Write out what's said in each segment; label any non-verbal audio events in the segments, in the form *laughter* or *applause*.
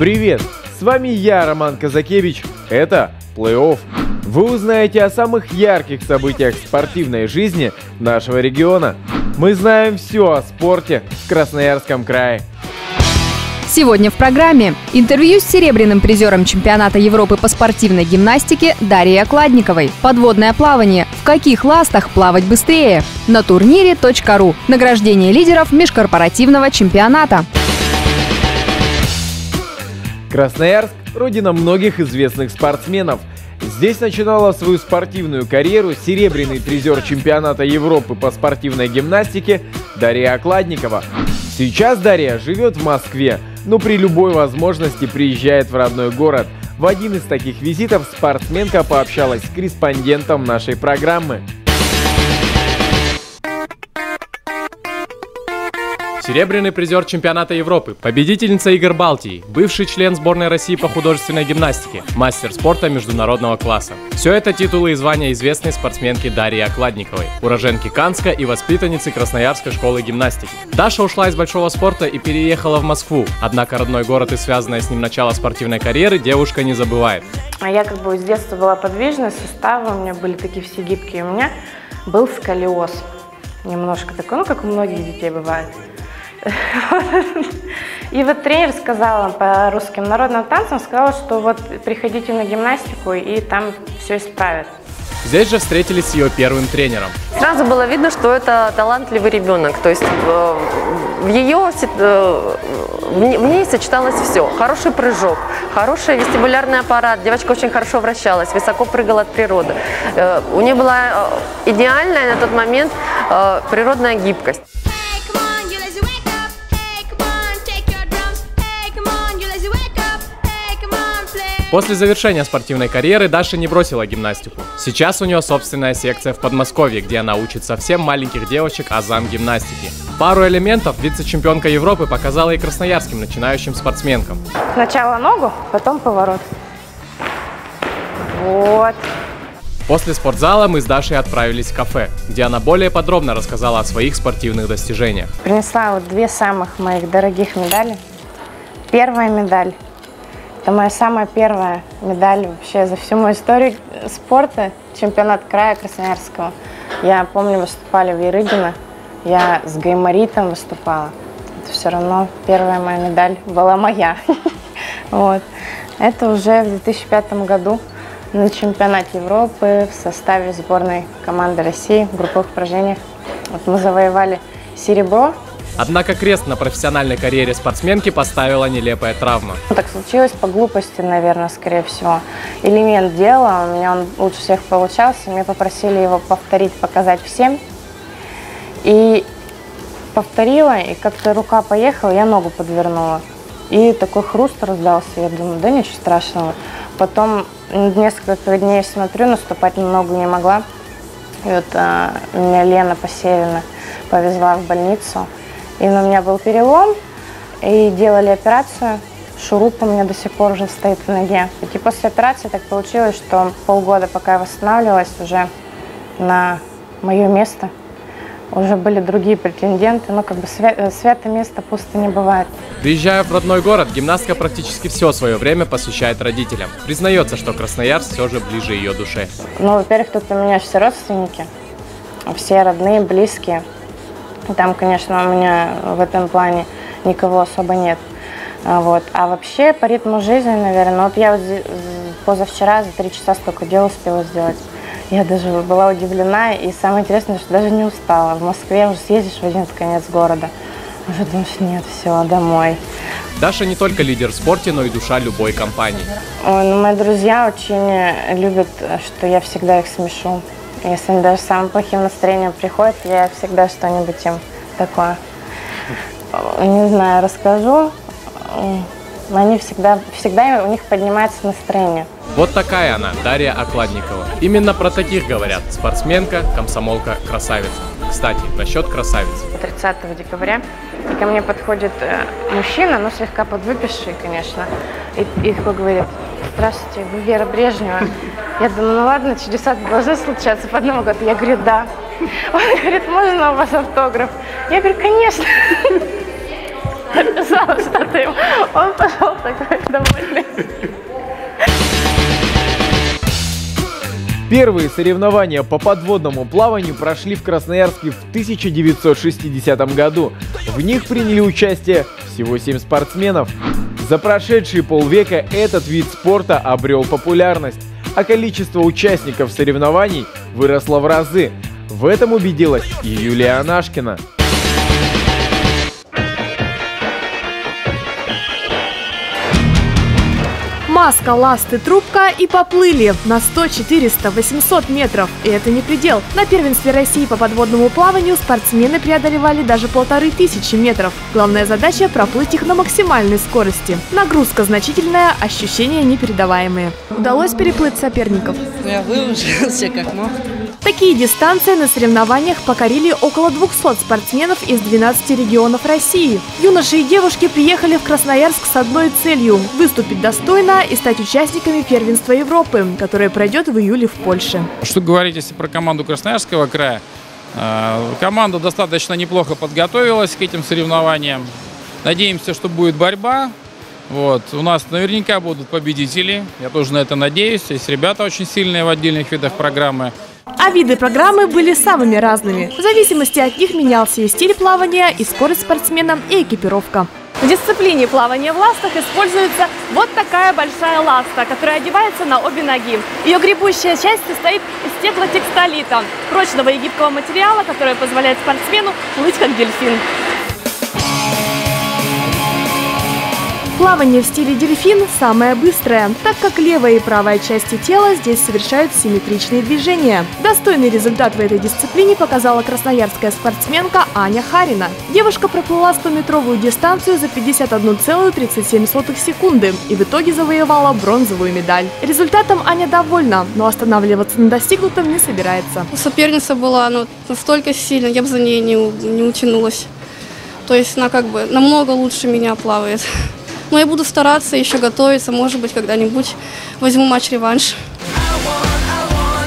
Привет! С вами я, Роман Казакевич. Это плей-офф. Вы узнаете о самых ярких событиях спортивной жизни нашего региона. Мы знаем все о спорте в Красноярском крае. Сегодня в программе интервью с серебряным призером чемпионата Европы по спортивной гимнастике Дарьей Окладниковой. Подводное плавание. В каких ластах плавать быстрее? На турнире .ру. Награждение лидеров межкорпоративного чемпионата. Красноярск – родина многих известных спортсменов. Здесь начинала свою спортивную карьеру серебряный призер чемпионата Европы по спортивной гимнастике Дарья Окладникова. Сейчас Дарья живет в Москве, но при любой возможности приезжает в родной город. В один из таких визитов спортсменка пообщалась с корреспондентом нашей программы. Серебряный призер чемпионата Европы, победительница игр Балтии, бывший член сборной России по художественной гимнастике, мастер спорта международного класса. Все это титулы и звания известной спортсменки Дарьи Окладниковой, уроженки Канска и воспитанницы Красноярской школы гимнастики. Даша ушла из большого спорта и переехала в Москву, однако родной город и связанное с ним начало спортивной карьеры девушка не забывает. А я как бы с детства была подвижная, суставы у меня были такие все гибкие. У меня был сколиоз. Немножко такой, ну, как у многих детей бывает. *laughs* И вот тренер сказала по русским народным танцам, сказала, что вот приходите на гимнастику и там все исправят. Здесь же встретились с ее первым тренером. Сразу было видно, что это талантливый ребенок. То есть э, в ее э, в ней сочеталось все. Хороший прыжок, хороший вестибулярный аппарат. Девочка очень хорошо вращалась, высоко прыгала от природы. Э, у нее была идеальная на тот момент природная гибкость. После завершения спортивной карьеры Даша не бросила гимнастику. Сейчас у нее собственная секция в Подмосковье, где она учит совсем маленьких девочек азам гимнастики. Пару элементов вице-чемпионка Европы показала и красноярским начинающим спортсменкам. Сначала ногу, потом поворот. Вот. После спортзала мы с Дашей отправились в кафе, где она более подробно рассказала о своих спортивных достижениях. Принесла вот две самых моих дорогих медали. Первая медаль это моя самая первая медаль вообще за всю мою историю спорта, чемпионат края Красноярского. Я помню, выступали в Ерыгино, я с гайморитом выступала. Это все равно первая моя медаль была моя. *laughs* Вот. Это уже в 2005 году на чемпионате Европы в составе сборной команды России в групповых упражнениях. Вот мы завоевали серебро Однако крест на профессиональной карьере спортсменки поставила нелепая травма. Ну, так случилось по глупости, наверное, скорее всего. Элемент дела, у меня он лучше всех получался. Мне попросили его повторить, показать всем. И повторила, и как-то рука поехала, я ногу подвернула. И такой хруст раздался. Я думаю, да ничего страшного. Потом несколько дней смотрю, наступать на ногу не могла. И вот а, меня Лена Посевина повезла в больницу. И у меня был перелом, и делали операцию. Шуруп у меня до сих пор уже стоит в ноге. И после операции так получилось, что полгода, пока я восстанавливалась, уже на мое место уже были другие претенденты, но как бы свя свято место пусто не бывает. Приезжая в родной город, гимнастка практически все свое время посвящает родителям. Признается, что Красноярск все же ближе ее душе. Ну, во-первых, тут у меня все родственники, все родные, близкие. Там, конечно, у меня в этом плане никого особо нет. А, вот. А вообще по ритму жизни, наверное, вот я вот позавчера за три часа столько дел успела сделать. Я даже была удивлена, и самое интересное, что даже не устала. В Москве уже съездишь в один конец города, уже думаешь, нет, все, домой. Даша не только лидер в спорте, но и душа любой компании. Ой, ну, мои друзья очень любят, что я всегда их смешу. Если они даже с самым плохим настроением приходят, я всегда что-нибудь им такое, не знаю, расскажу. Они всегда, всегда у них поднимается настроение. Вот такая она, Дарья Окладникова. Именно про таких говорят. Спортсменка, комсомолка, красавица. Кстати, насчет красавиц. 30 декабря ко мне подходит э, мужчина, но слегка подвыпивший, конечно, и, и такой говорит, здравствуйте, вы Вера Брежнева. Я думаю, ну ладно, чудеса должны случаться под Новый год. Я говорю, да. Он говорит, можно у вас автограф? Я говорю, конечно. написала что-то ему. Он пошел такой довольный. Первые соревнования по подводному плаванию прошли в Красноярске в 1960 году. В них приняли участие всего 7 спортсменов. За прошедшие полвека этот вид спорта обрел популярность, а количество участников соревнований выросло в разы. В этом убедилась и Юлия Анашкина. Маска, ласты, трубка и поплыли на 100, 400, 800 метров. И это не предел. На первенстве России по подводному плаванию спортсмены преодолевали даже полторы тысячи метров. Главная задача – проплыть их на максимальной скорости. Нагрузка значительная, ощущения непередаваемые. Удалось переплыть соперников. Я выложился как мог. Такие дистанции на соревнованиях покорили около 200 спортсменов из 12 регионов России. Юноши и девушки приехали в Красноярск с одной целью – выступить достойно и стать участниками первенства Европы, которое пройдет в июле в Польше. Что говорить, если про команду Красноярского края? Э, Команда достаточно неплохо подготовилась к этим соревнованиям. Надеемся, что будет борьба. Вот. У нас наверняка будут победители. Я тоже на это надеюсь. Есть ребята очень сильные в отдельных видах программы. А виды программы были самыми разными. В зависимости от них менялся и стиль плавания, и скорость спортсмена, и экипировка. В дисциплине плавания в ластах используется вот такая большая ласта, которая одевается на обе ноги. Ее гребущая часть состоит из стеклотекстолита, прочного и гибкого материала, который позволяет спортсмену плыть как дельфин. Плавание в стиле дельфин самое быстрое, так как левая и правая части тела здесь совершают симметричные движения. Достойный результат в этой дисциплине показала красноярская спортсменка Аня Харина. Девушка проплыла 100-метровую дистанцию за 51,37 секунды и в итоге завоевала бронзовую медаль. Результатом Аня довольна, но останавливаться на достигнутом не собирается. Соперница была ну, настолько сильная, я бы за ней не, не утянулась. То есть она как бы намного лучше меня плавает. Но я буду стараться еще готовиться, может быть, когда-нибудь возьму матч-реванш.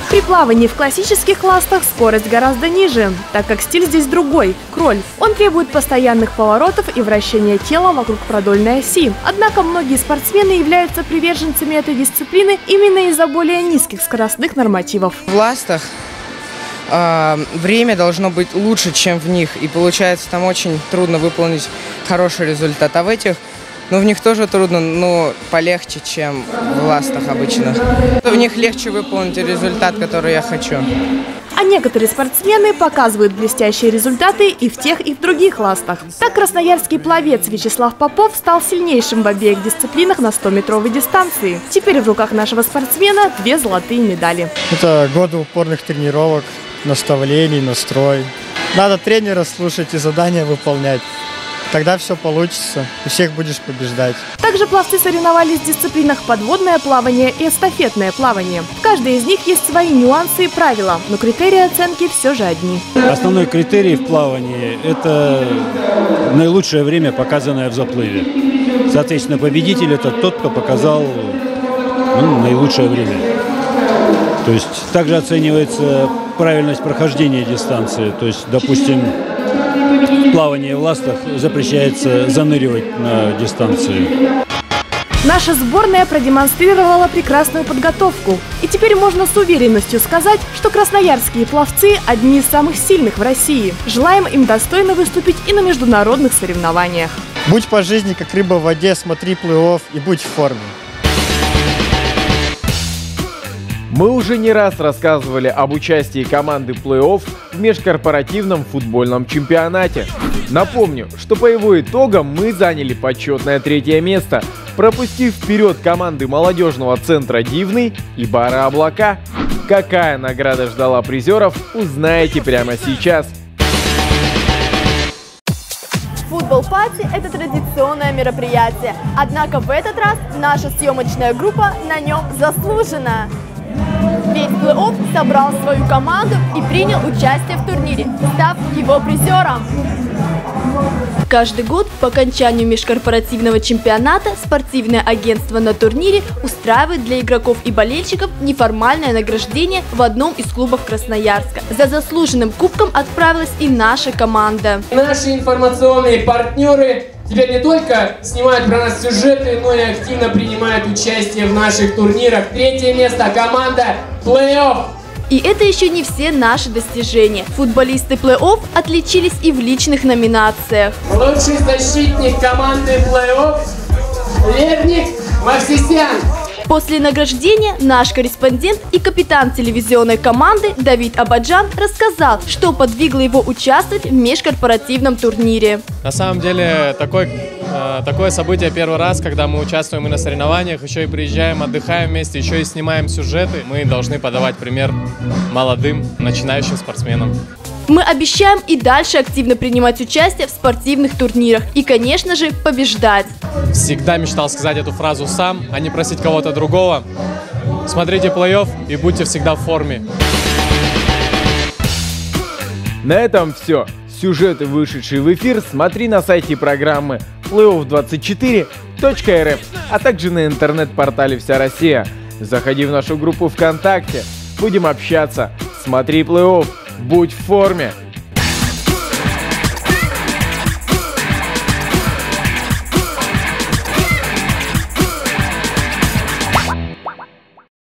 При плавании в классических ластах скорость гораздо ниже, так как стиль здесь другой – кроль. Он требует постоянных поворотов и вращения тела вокруг продольной оси. Однако многие спортсмены являются приверженцами этой дисциплины именно из-за более низких скоростных нормативов. В ластах а, время должно быть лучше, чем в них. И получается, там очень трудно выполнить хороший результат. А в этих, ну, в них тоже трудно, но полегче, чем в ластах обычно. В них легче выполнить результат, который я хочу. А некоторые спортсмены показывают блестящие результаты и в тех, и в других ластах. Так красноярский пловец Вячеслав Попов стал сильнейшим в обеих дисциплинах на 100-метровой дистанции. Теперь в руках нашего спортсмена две золотые медали. Это годы упорных тренировок, наставлений, настрой. Надо тренера слушать и задания выполнять. Тогда все получится, и всех будешь побеждать. Также пловцы соревновались в дисциплинах подводное плавание и эстафетное плавание. В каждой из них есть свои нюансы и правила, но критерии оценки все же одни. Основной критерий в плавании – это наилучшее время, показанное в заплыве. Соответственно, победитель – это тот, кто показал ну, наилучшее время. То есть также оценивается правильность прохождения дистанции. То есть, допустим, плавании в ластах запрещается заныривать на дистанции. Наша сборная продемонстрировала прекрасную подготовку. И теперь можно с уверенностью сказать, что красноярские пловцы – одни из самых сильных в России. Желаем им достойно выступить и на международных соревнованиях. Будь по жизни как рыба в воде, смотри плей-офф и будь в форме. Мы уже не раз рассказывали об участии команды плей-офф в межкорпоративном футбольном чемпионате. Напомню, что по его итогам мы заняли почетное третье место, пропустив вперед команды молодежного центра «Дивный» и «Бара Облака». Какая награда ждала призеров, узнаете прямо сейчас. Футбол пати – это традиционное мероприятие. Однако в этот раз наша съемочная группа на нем заслужена. Ведь плей-офф собрал свою команду и принял участие в турнире, став его призером. Каждый год по окончанию межкорпоративного чемпионата спортивное агентство на турнире устраивает для игроков и болельщиков неформальное награждение в одном из клубов Красноярска. За заслуженным кубком отправилась и наша команда. Наши информационные партнеры теперь не только снимают про нас сюжеты, но и активно принимают участие в наших турнирах. Третье место команда Плей-офф. И это еще не все наши достижения. Футболисты плей-офф отличились и в личных номинациях. Лучший защитник команды плей-офф Левник Максисян. После награждения наш корреспондент и капитан телевизионной команды Давид Абаджан рассказал, что подвигло его участвовать в межкорпоративном турнире. На самом деле, такой, э, такое событие первый раз, когда мы участвуем и на соревнованиях, еще и приезжаем, отдыхаем вместе, еще и снимаем сюжеты. Мы должны подавать пример молодым, начинающим спортсменам. Мы обещаем и дальше активно принимать участие в спортивных турнирах и, конечно же, побеждать. Всегда мечтал сказать эту фразу сам, а не просить кого-то другого. Смотрите плей-офф и будьте всегда в форме. На этом все. Сюжеты, вышедшие в эфир, смотри на сайте программы playoff24.rf, а также на интернет-портале «Вся Россия». Заходи в нашу группу ВКонтакте, будем общаться. Смотри плей-офф, будь в форме.